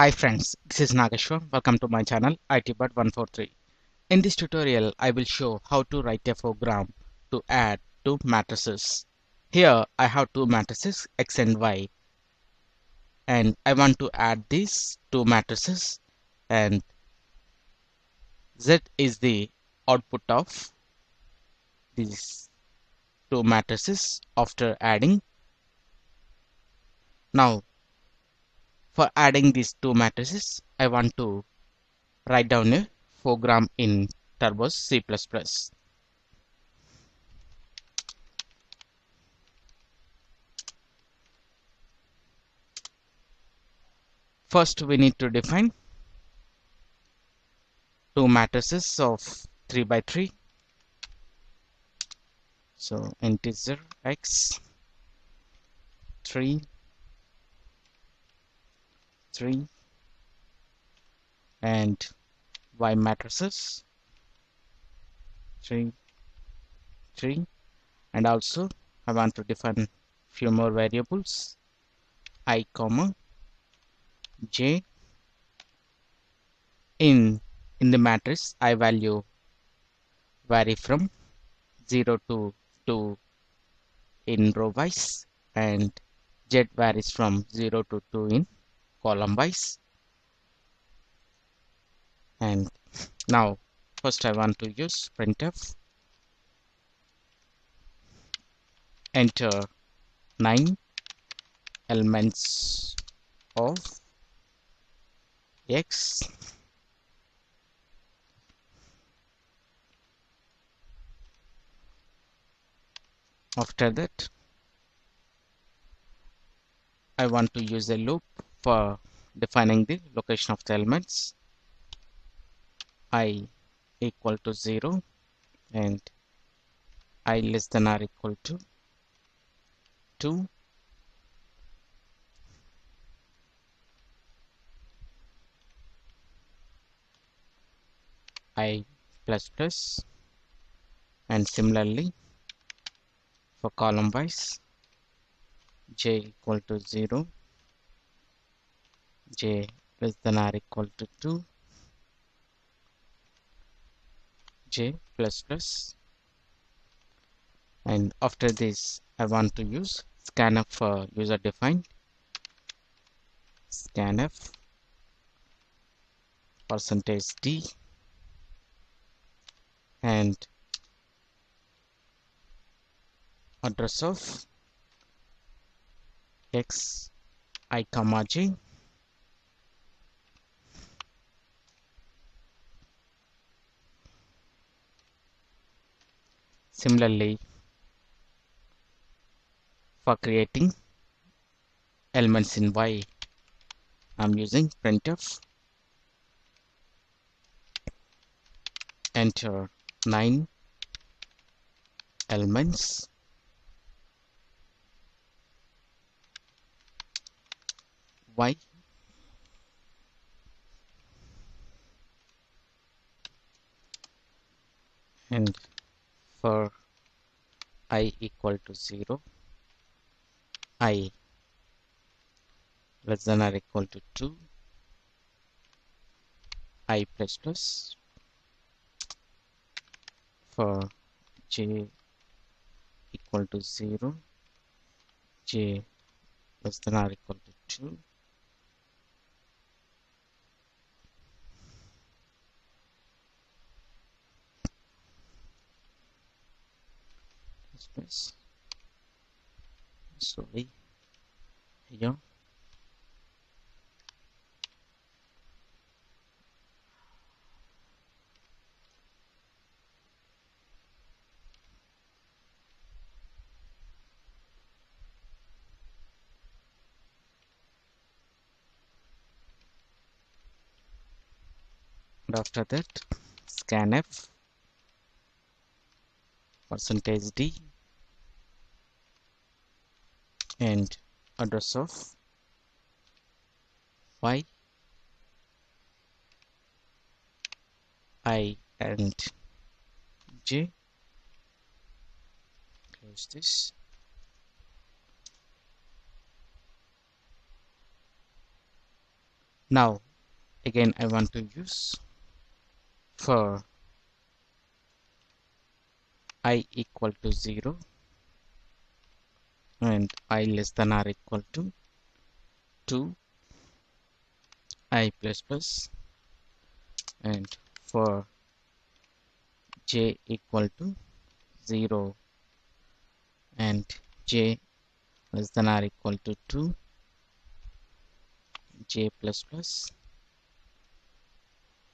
Hi friends, this is Nageshwar. Welcome to my channel ITbird143. In this tutorial, I will show how to write a program to add two matrices. Here I have two matrices X and Y and I want to add these two matrices and Z is the output of these two matrices after adding. Now for adding these two matrices, I want to write down a program in Turbo C++. First, we need to define two matrices of 3 by 3. So integer x 3 3 and y matrices 3 3 and also I want to define few more variables i comma j in in the matrix i value vary from 0 to 2 in row wise and z varies from 0 to 2 in column wise. And now first I want to use printf. Enter 9 elements of x. After that I want to use a loop for defining the location of the elements. I equal to 0 and i less than or equal to 2 i plus plus and similarly for column wise j equal to 0 j less than or equal to 2 j plus plus. And after this I want to use scanf for user defined. Scanf percentage d. And address of x i comma j Similarly, for creating elements in Y, I'm using printf. Enter 9 elements. Y. And for i equal to 0 i less than or equal to 2 i plus plus for j equal to 0 j less than or equal to 2 space sorry here and after that scanf percentage d and address of y i and j. Close this. Now again I want to use for i equal to 0 and i less than or equal to 2 i plus plus and for j equal to 0 and j less than or equal to 2 j plus plus.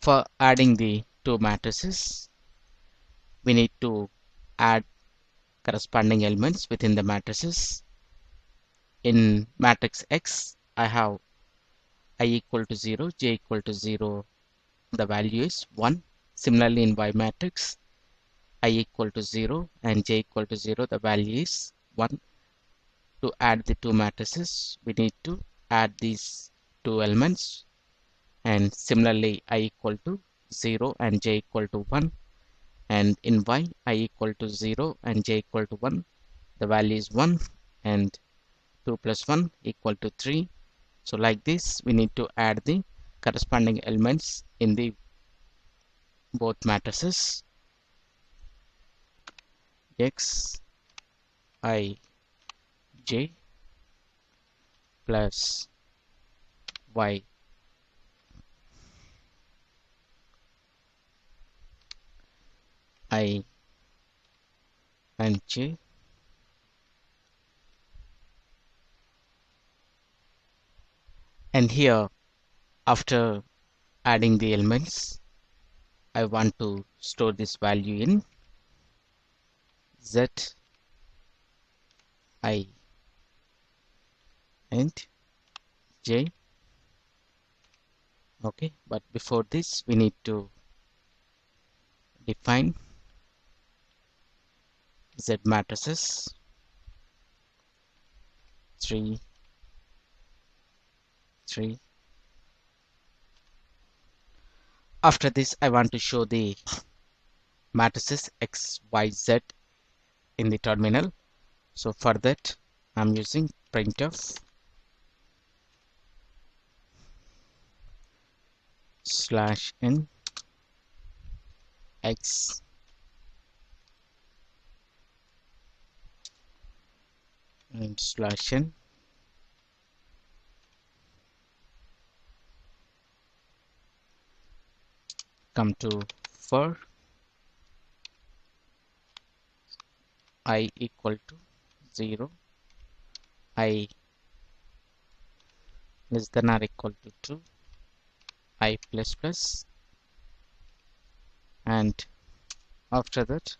For adding the two matrices we need to add corresponding elements within the matrices. In matrix X, I have i equal to 0, j equal to 0, the value is 1. Similarly, in Y matrix, i equal to 0 and j equal to 0, the value is 1. To add the two matrices, we need to add these two elements and similarly i equal to 0 and j equal to 1 and in y i equal to 0 and j equal to 1 the value is 1 and 2 plus 1 equal to 3 so like this we need to add the corresponding elements in the both matrices. X i j plus y I and J and here after adding the elements I want to store this value in Z I and J. Okay but before this we need to define Z matrices. 3 3 after this I want to show the matrices X Y Z in the terminal. So for that I'm using printf. Slash n x and slash n come to for i equal to 0 i less than or equal to 2 i plus plus. And after that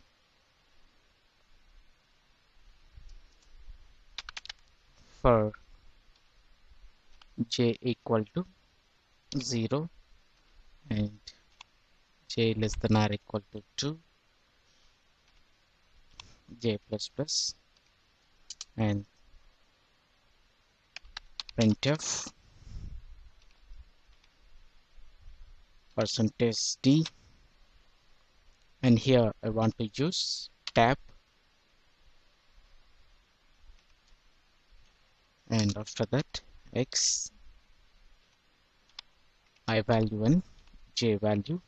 for j equal to 0 and j less than or equal to 2 j plus plus and printf percentage d. And here I want to use tab and after that x i value and j value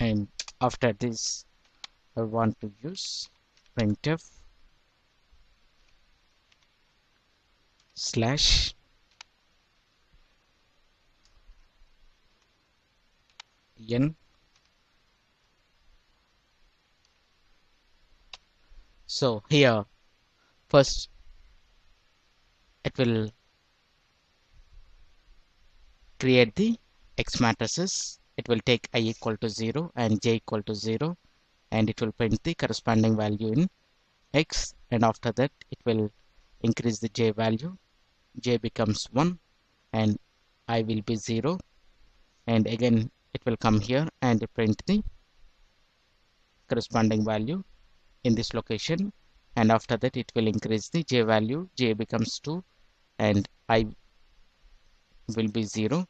and after this I want to use printf slash n so here. First it will create the x matrices. It will take i equal to 0 and j equal to 0 and it will print the corresponding value in x and after that it will increase the j value. J becomes 1 and i will be 0 and again it will come here and print the corresponding value in this location and after that it will increase the j value. J becomes 2 and i will be 0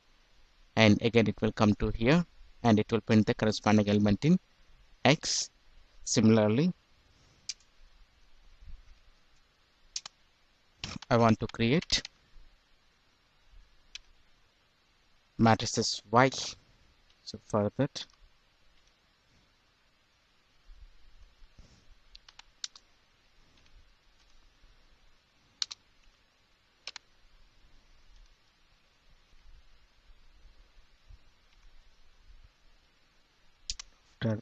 and again it will come to here and it will print the corresponding element in x. Similarly I want to create matrices Y. So for that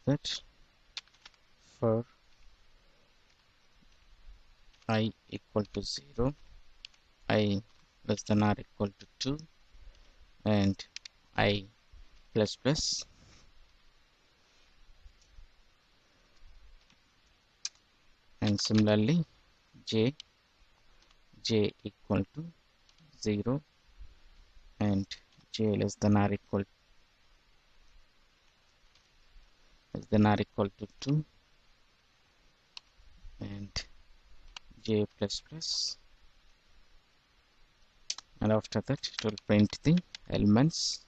that for i equal to 0 i less than or equal to 2 and i plus plus. And similarly j j equal to 0 and j less than or equal less than or equal to 2 and j plus plus. And after that it will print the elements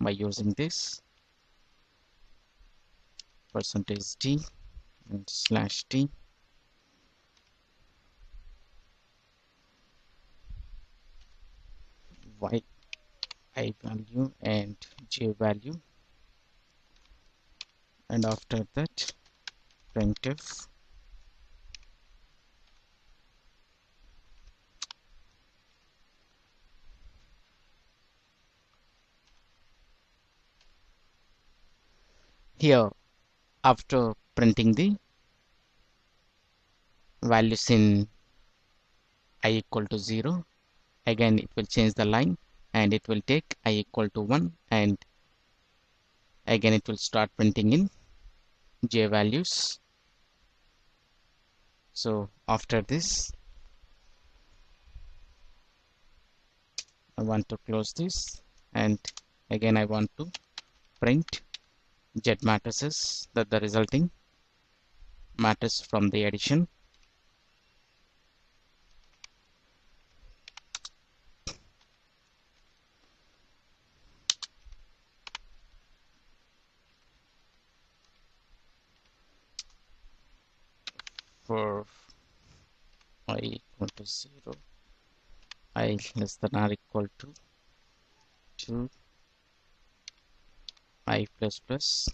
by using this. Percentage d and slash d y i value and j value and after that printf here after printing the values in i equal to 0 again it will change the line and it will take i equal to 1 and again it will start printing in j values. So after this I want to close this. And again I want to print Z matrices that the resulting matrix from the addition for i equal to 0 i less than or equal to 2 i plus plus.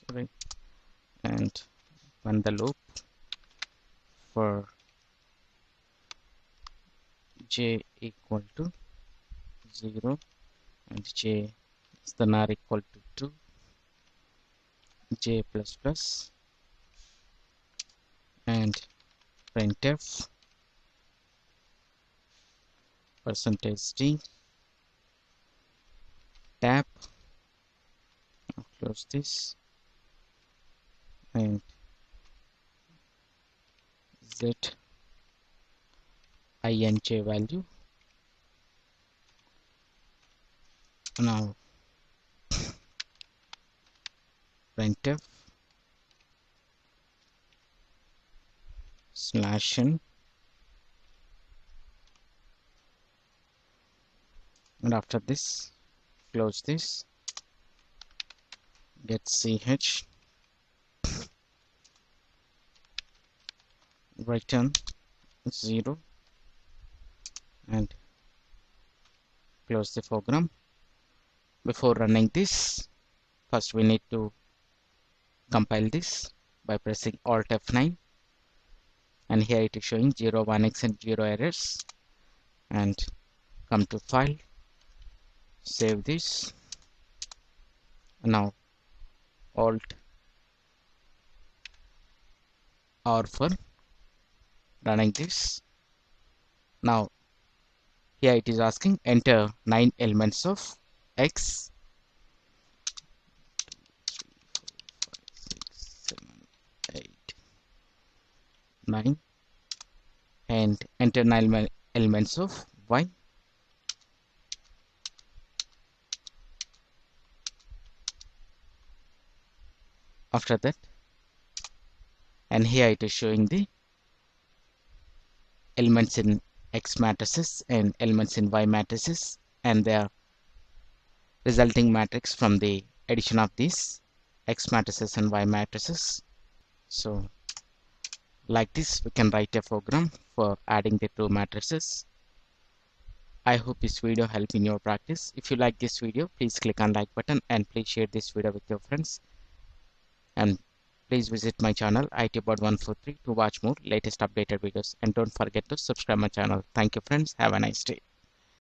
Sorry. And run the loop for j equal to 0 and j is the not equal to 2 j plus plus and printf percentage d tab close this and z inj value. Now printf slash n and after this close this. Get ch return 0 and close the program before running this first we need to compile this by pressing alt F9 and here it is showing 0 1x and 0 errors. And come to file. Save this. Now alt R for running this. Now here it is asking enter nine elements of x and enter nine elements of y after that and here it is showing the elements in X matrices and elements in Y matrices and their resulting matrix from the addition of these X matrices and Y matrices. So like this we can write a program for adding the two matrices I hope this video helped in your practice. If you like this video, please click on like button and please share this video with your friends. And please visit my channel ITbird143 to watch more latest updated videos. And don't forget to subscribe my channel. Thank you friends. Have a nice day.